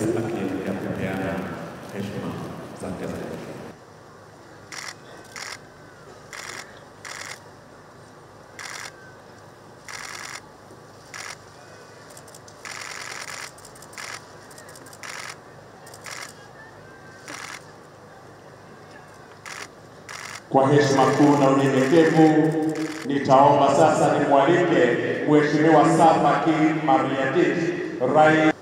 rais kupeana heshima za. Kwa heshima kuu na unyenyekevu, nitaomba sasa nimwalike Mheshimiwa Safa Mariatic, rais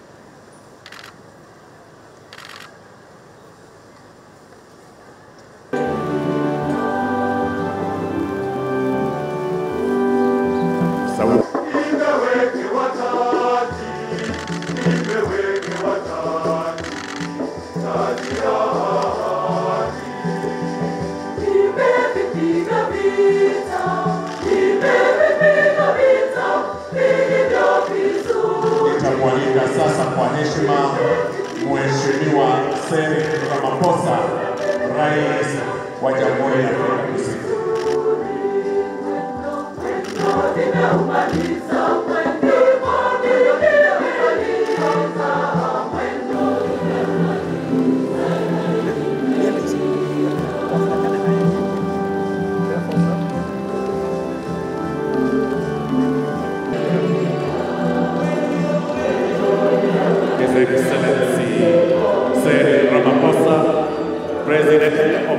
His Excellency Sir Ramaphosa, President.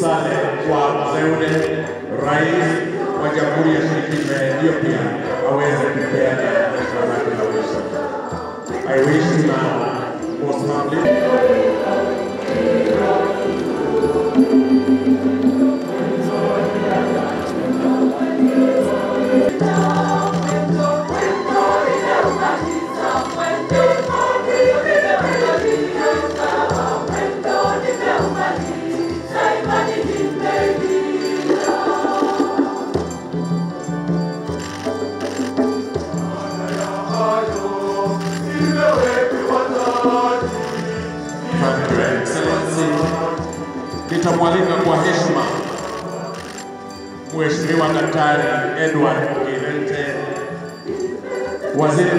Saleh wa Zewde, Rais wa Jamhuri ya Shirikisho ya Ethiopia, aweze kupeana heshima. I wish you now most humbly Nitamwalika kwa heshima Mheshimiwa Daktari Edward Kirete, Waziri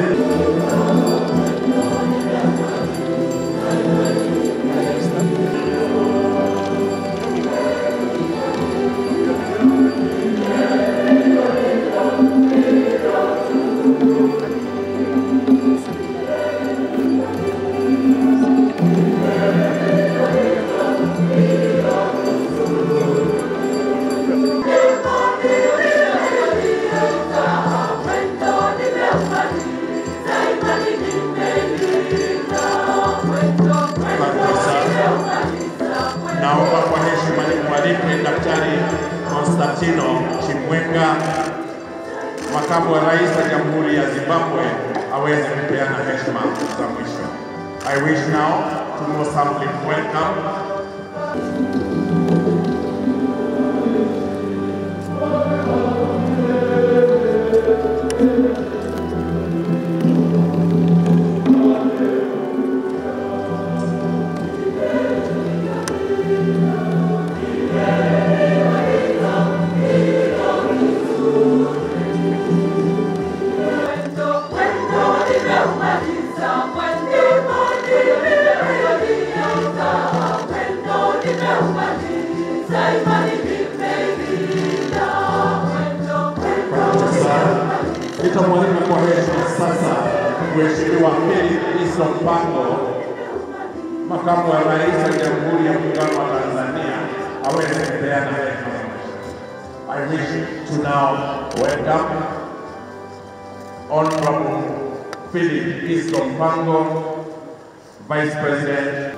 makamu wa rais wa Jamhuri ya Zimbabwe, aweze kupeana heshima za mwisho. I wish now to most humbly welcome Nitamwalika kwa heshima sasa Mheshimiwa Philip Isa Mpango, makamu wa rais wa Jamhuri ya Muungano wa Tanzania, aweze kupeana heshima. I wish to now welcome Honorable Philip Isa Mpango, Vice President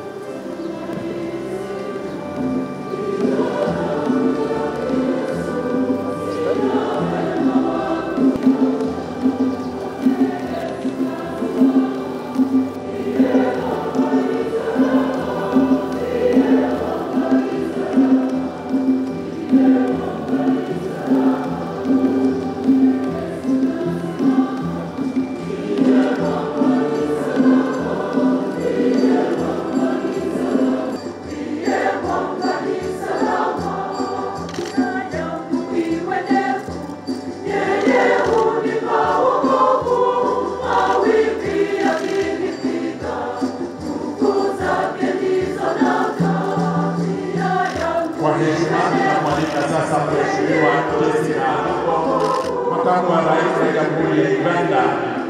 wa rais wa Jamhuri ya Uganda,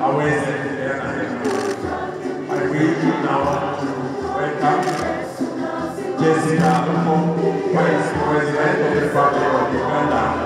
aweze. I wish now welcome Jessica Aluko, Vice President of the Republic of Uganda.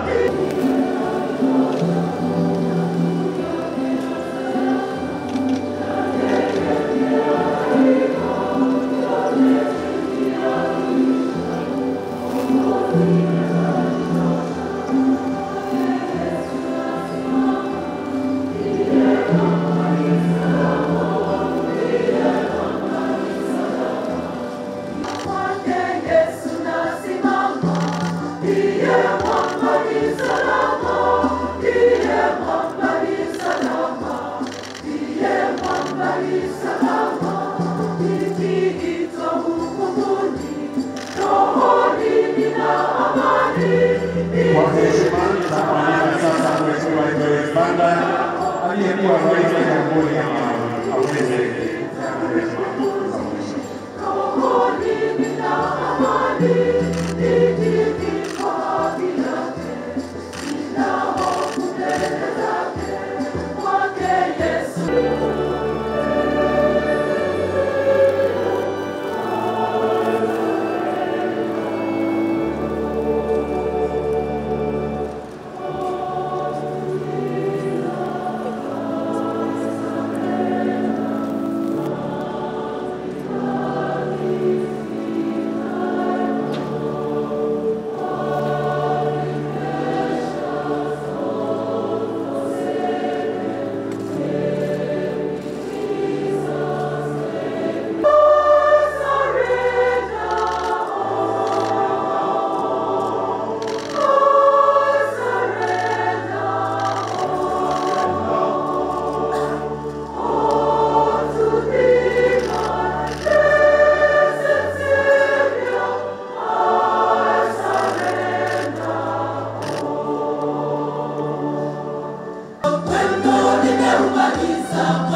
Gracias. some